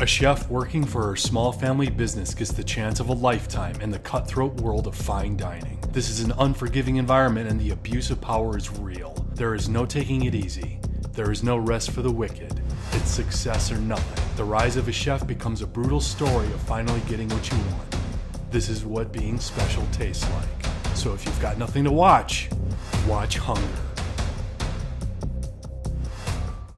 A chef working for her small family business gets the chance of a lifetime in the cutthroat world of fine dining. This is an unforgiving environment and the abuse of power is real. There is no taking it easy. There is no rest for the wicked. It's success or nothing. The rise of a chef becomes a brutal story of finally getting what you want. This is what being special tastes like. So if you've got nothing to watch, watch Hunger.